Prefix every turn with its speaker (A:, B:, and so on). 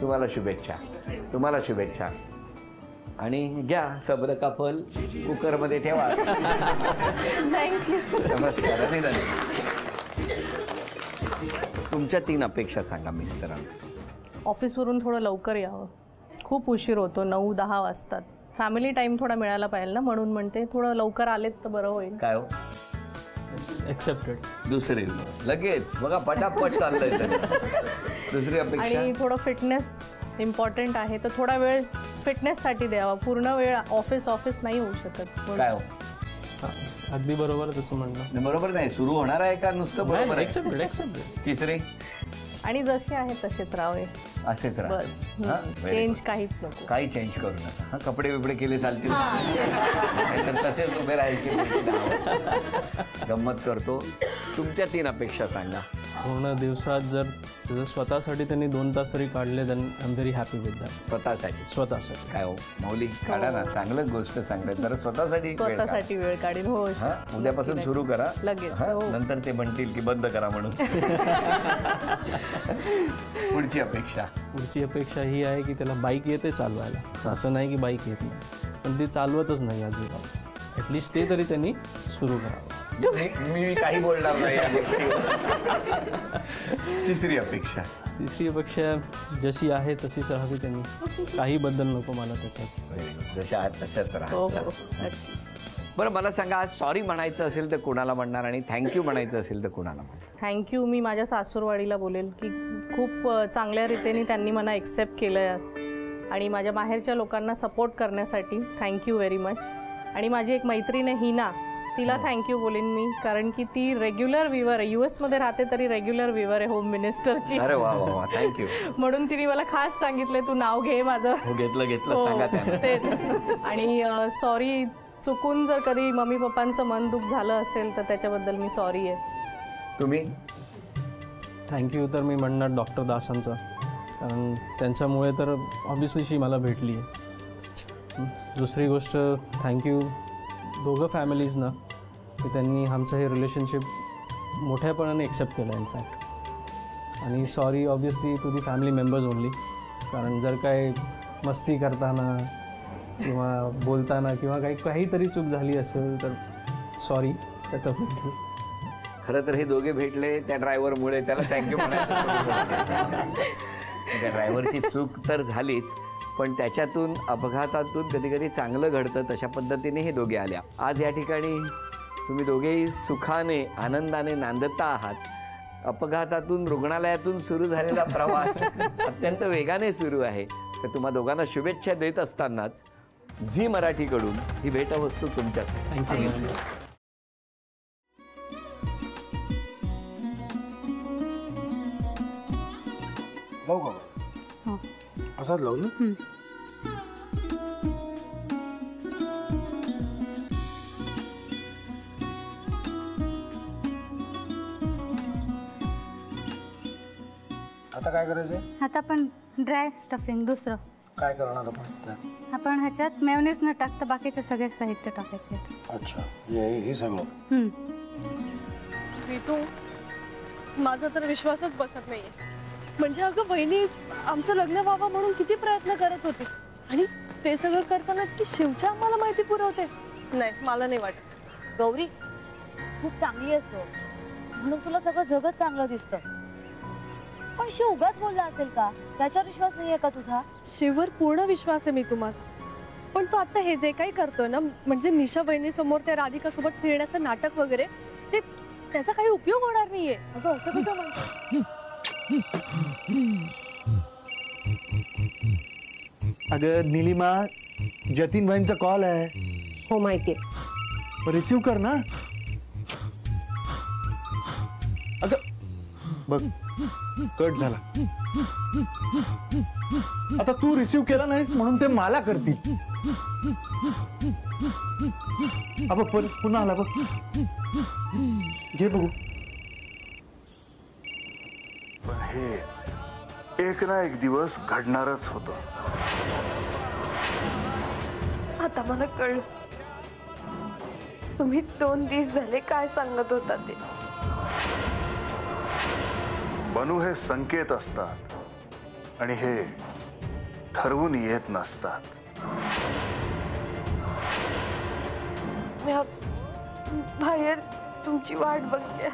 A: तुम्हाला शुभेच्छा. तुम्हाला शुभेच्छा. आणि घ्या सब्र का फल कुकरमध्ये ठेवा. नमस्कार अभिनंदन. तुमच्या तीन अपेक्षा सांगा मिस्टरांना.
B: ऑफिसवरून थोडं लवकर यावं. खूप उशीर होतो नऊ दहा वाजतात. फॅमिली टाईम थोडा मिळायला पाहिजे ना म्हणून म्हणते थोडं लवकर आलेत तर बरं होईल.
A: काय हो?
C: एक्सेप्टेड
A: दुसरी. लगेच. बघा पटापट चाललंय. दुसरी अपेक्षा?
B: आणि थोडं फिटनेस इम्पॉर्टंट आहे तर थोडा वेळ फिटनेससाठी द्यावा. पूर्ण वेळ ऑफिस ऑफिस नाही होऊ शकत.
A: काय हो?
C: अगदी बरोबर त्याचं म्हणणं.
A: बरोबर नाही. सुरू होणार आहे का नुसतं बरोबर
C: एक्सेप्टेड एक्सेप्टेड
A: तिसरे?
B: आणि जसे आहे तसेच राहावे.
A: असेच राहा
B: बस. चेंज. काहीच नको.
A: काही चेंज करू नका. हा कपडे बिपडे केले चालतील. नाहीतर तसेच उभे राहायचे. गंमत करतो. तुमच्या तीन अपेक्षा सांगा.
C: पूर्ण दिवसात जर जर स्वतःसाठी त्यांनी दोन तास तरी काढले then I am very happy with that
A: स्वतःसाठी?
C: स्वतःसाठी.
A: काय हो? मौली काढा ना. चांगलंच गोष्ट सांगताय. तर स्वतःसाठी वेळ काढा.
B: स्वतःसाठी वेळ काढीन. हो
A: हा? उद्यापासून सुरू करा.
B: लगेच,
A: हा,
B: हो.
A: नंतर ते म्हणतील की बंद करा म्हणून. पुढची अपेक्षा.
C: पुढची अपेक्षा ही आहे की त्याला बाईक येते चालवायला. असं नाही की बाईक येत नाही. पण ती चालवतच नाही अजिबात. ॲटलिस्ट ते तरी त्यांनी सुरू करावं.
A: मी मी काही बोलणार नाही या गोष्टीवर तिसरी अपेक्षा.
C: तिसरी अपेक्षा जशी आहे तशीच राहावी त्यांनी. काही बदल नको मला त्याच्यात.
A: जशा आहात तशाच राहा
B: हो हो.
A: बरं मला सांगा आज सॉरी म्हणायचं असेल तर कोणाला म्हणणार आणि थँक्यू म्हणायचं असेल तर कोणाला म्हणणार?
B: थँक्यू मी माझ्या सासूरवाडीला बोलेल की खूप चांगल्या रीतीने त्यांनी मला एक्सेप्ट केलं आणि माझ्या बाहेरच्या लोकांना सपोर्ट करण्यासाठी थँक्यू व्हेरी मच आणि माझी एक मैत्रीण आहे हिना. तिला थँक्यू बोलेन मी कारण की ती रेग्युलर विवर आहे. यू एसमध्ये राहते तरी रेग्युलर विवर आहे होम मिनिस्टरची
A: अरे वा वा थँक्यू
B: म्हणून तिने मला खास सांगितलं तू नाव घे माझं.
A: हो घेतलं घेतलं.
B: हो,
A: सांगा
B: तेच. आणि सॉरी चुकून जर कधी मम्मी पप्पांचं मन दुःख झालं असेल तर त्याच्याबद्दल मी सॉरी आहे.
A: तुम्ही?
C: थँक्यू तर मी म्हणणार डॉक्टर दासांचा. कारण त्यांच्यामुळे तर ऑब्विसली शी मला भेटली. आहे दुसरी गोष्ट थँक्यू दोघं फॅमिलीजना की त्यांनी आमचं हे रिलेशनशिप मोठ्यापणाने एक्सेप्ट केलं इनफॅक्ट आणि sorry obviously to the family members only कारण जर काय मस्ती करताना किंवा बोलताना किंवा काही काहीतरी चूक झाली असेल तर सॉरी त्याच्याबद्दल
A: खरं तर हे दोघे भेटले त्या ड्रायव्हरमुळे त्याला थँक्यू म्हणायचं त्या ड्रायव्हरची चूक तर झालीच पण त्याच्यातून अपघातातून कधी कधी चांगलं घडतं तशा पद्धतीने हे दोघे आल्या. आज या ठिकाणी तुम्ही दोघेही सुखाने आनंदाने नांदता आहात. अपघातातून रुग्णालयातून सुरू झालेला प्रवास अत्यंत वेगाने सुरू आहे. तर तुम्हा दोघांना शुभेच्छा देत असतानाच झी मराठीकडून ही भेटवस्तू तुमच्यासाठी.
C: थँक्यू
D: लावू का असाच लावू आता काय करायचंय?
E: आता आपण ड्राय स्टफिंग दुसरं.
D: काय करणार आपण त्यात?
E: आपण ह्याच्यात मेयोनीज न टाकता बाकीचे सगळे साहित्य टाकायचे
D: अच्छा हे हे सगळं?
E: हम्म.
F: ऋतू माझा तर विश्वासच बसत नाहीये. म्हणजे अगं बहिणी आमचं लग्न व्हावं म्हणून किती प्रयत्न करत होती. आणि ते सगळं करताना ती शिवच्या आम्हाला माहिती पुरवते. नाही मला नाही वाटत.
G: गौरी खूप चांगली असतो म्हणून तुला सगळं जगत चांगलं दिसतं पण शिव उगाच बोलला असेल का? त्याच्यावर विश्वास नाहीये का तुझा?
F: शिववर पूर्ण विश्वास आहे मी तुम्हाला पण तो आता हे जे काही करतोय ना म्हणजे निशा बहिणी समोर त्या राधिका सोबत फिरण्याचं नाटक वगैरे ते त्याचा काही उपयोग होणार नाहीये.
G: अगं असं कसं म्हणतो?
H: अगं निलिमा जतीन भाईंचा कॉल आहे.
I: हो माहिती
H: रिसिव्ह कर ना. अगं बघ. कट झाला. आता तू रिसिव्ह केला नाहीस म्हणून ते मला करतील. परत पुन्हा आला बघ. घे बघू. पण हे एक ना एक दिवस घडणारच होतं.
F: आता मला कळलं. तुम्ही दोन दिवस झाले काय सांगत होता ते?
H: बनू हे संकेत असतात.
J: आणि हे ठरवून येत नसतात.
K: बाहेर तुमची वाट बघते.